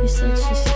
You said she's